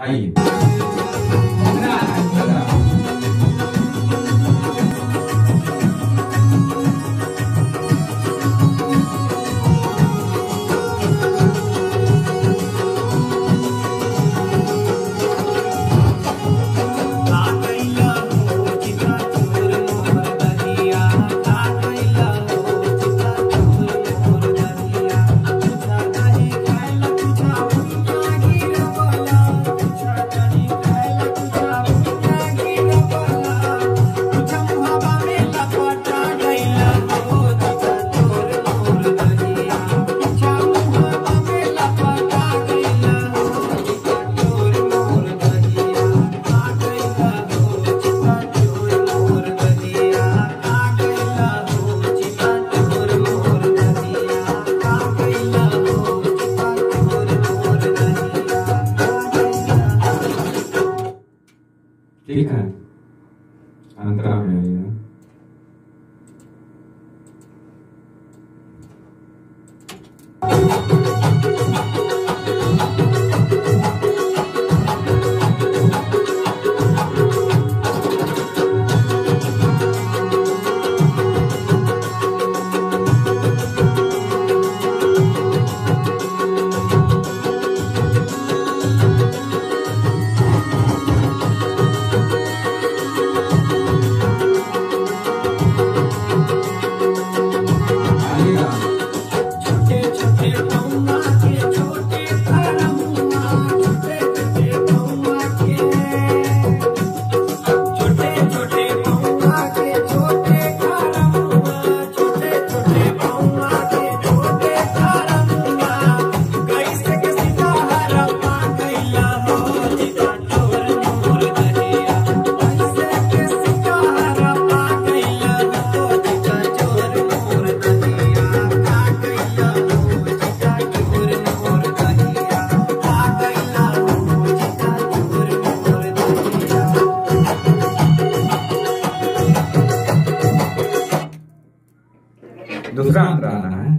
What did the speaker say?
आइए ठीक है। अंतरा में दूसरा अंतर आना है।